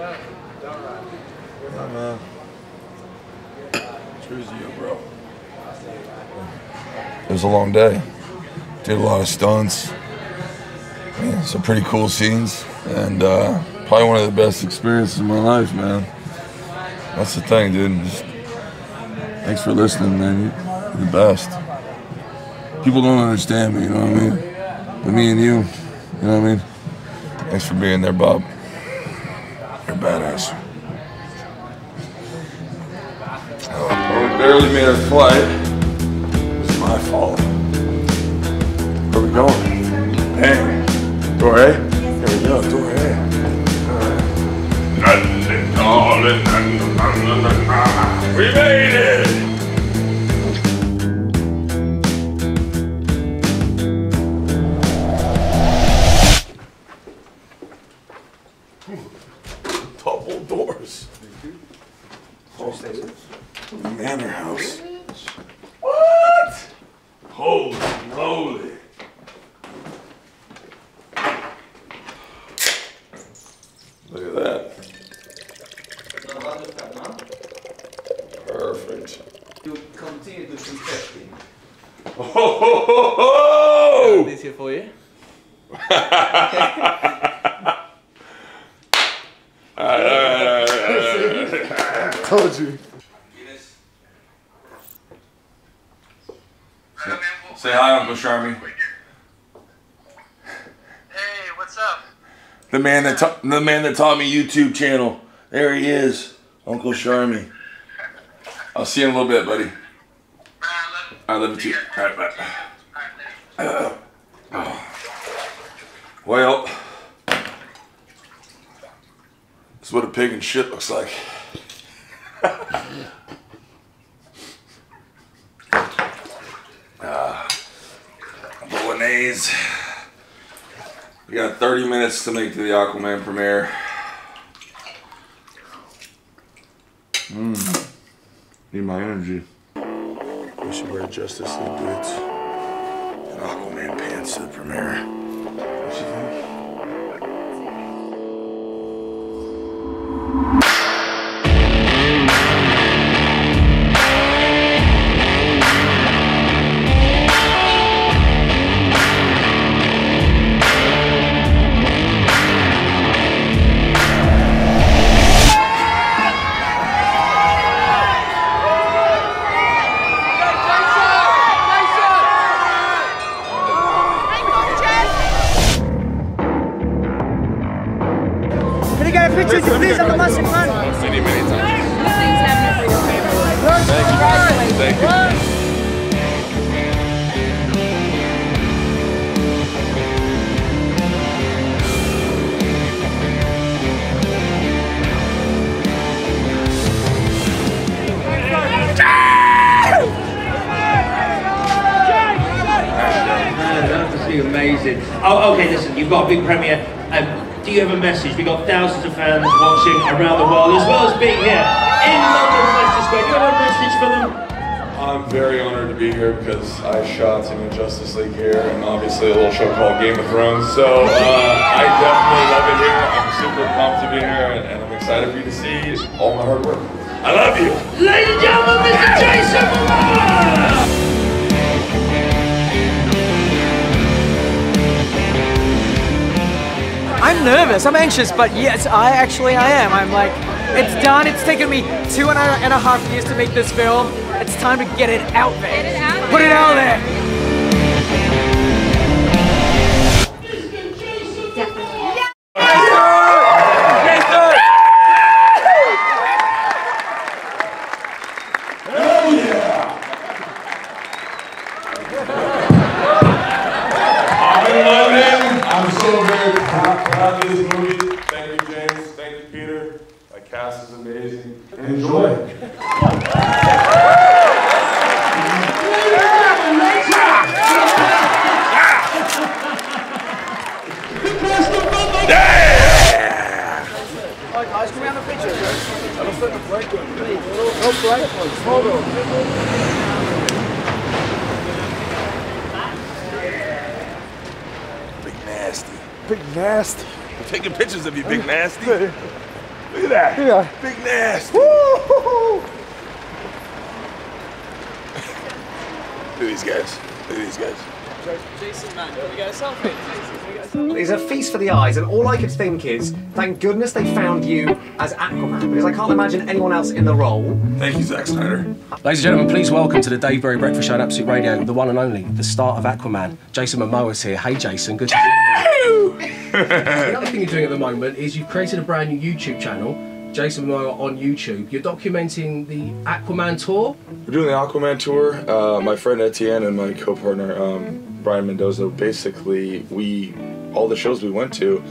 Bro. It was a long day. Did a lot of stunts. Yeah, some pretty cool scenes, and uh, probably one of the best experiences of my life, man. That's the thing, dude. Just, thanks for listening, man. You're the best. People don't understand me, you know what I mean? But me and you, you know what I mean? Thanks for being there, Bob. You're badass. Oh, we barely made our flight. It's my fault. Where we going? Bang. Door A? Here we go, door A. We made it! Ho, ho, ho, ho! This here for you. All right, all right, all right, all right, all right. Told you. Say hi, Uncle Sharmy. Hey, what's up? The man that ta- the man that taught me YouTube channel. There he is, Uncle Sharmy. I'll see you in a little bit, buddy. I love you too. All right, bye. Uh. Well, this is what a pig and shit looks like. Ah, bolognese. We got 30 minutes to make to the Aquaman premiere. Mmm. Need my energy. We should wear Justice League boots and Aquaman pants to the premiere. What you think? Thank you. Amazing. Oh, okay, listen, you've got a big premiere. Um, do you have a message? We've got thousands of fans watching around the world, as well as being here in London, Leicester Square. Do you have a message for them? I'm very honored to be here because I shot some of Justice League here and obviously a little show called Game of Thrones. So uh, I definitely love it here. I'm super pumped to be here and, and I'm excited for you to see all my hard work. I love you. Ladies and gentlemen, Mr. Jason Momoa! I'm nervous. I'm anxious, but yes, I actually I am. I'm like, it's done. It's taken me two and a, and a half years to make this film. It's time to get it out there. Put it out there. No hold on. Big nasty. Big nasty. I'm taking pictures of you, big nasty. Look at that. Yeah. Big nasty. Look at these guys. Look at these guys. Jason, man, can we get a selfie? It's a feast for the eyes, and all I could think is, thank goodness they found you as Aquaman, because I can't imagine anyone else in the role. Thank you, Zack Snyder. Ladies and gentlemen, please welcome to the Dave Berry Breakfast Show on Absolute Radio, the one and only, the start of Aquaman. Jason Momoa's here. Hey, Jason. Good to see you. the other thing you're doing at the moment is you've created a brand new YouTube channel, Jason Momoa on YouTube. You're documenting the Aquaman tour. We're doing the Aquaman tour. Uh, my friend Etienne and my co-partner um, Brian Mendoza. Basically, we all the shows we went to.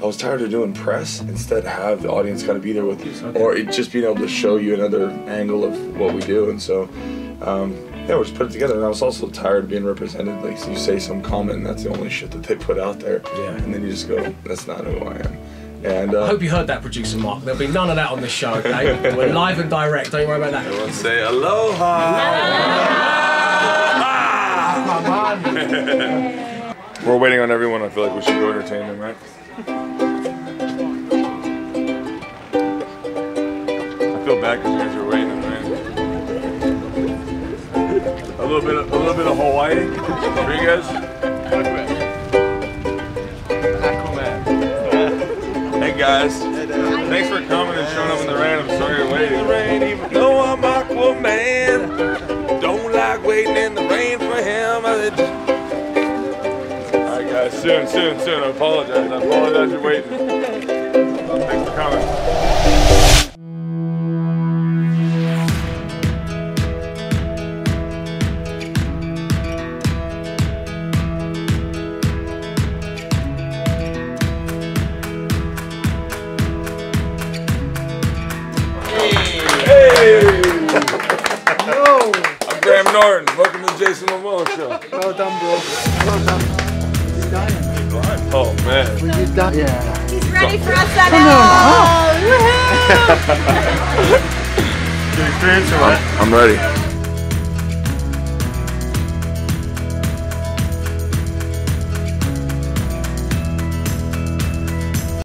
I was tired of doing press. Instead, have the audience kind of be there with you, or it just being able to show you another angle of what we do. And so, um, yeah, we just put it together. And I was also tired of being represented. Like, so you say some comment, and that's the only shit that they put out there. Yeah. And then you just go, "That's not who I am." And uh, I hope you heard that, producer Mark. There'll be none of that on this show, okay? We're live and direct. Don't worry about that. Everyone say aloha. We're waiting on everyone. I feel like we should go entertain them, right? I feel bad because you guys are waiting in rain. A little bit, of, a little bit of Hawaii for you guys. Guys. Thanks for coming and showing up in the rain. I'm sorry you're waiting. The rain, even though I'm Aquaman. Don't like waiting in the rain for him. Alright guys, soon, soon, soon. I apologize. I apologize you're waiting. Thanks for coming. I'm Graham Norton. Welcome to the Jason Momoa Show. Well done, bro. Well done. He's dying. Oh man. Yeah. He's ready for us at all. I'm ready.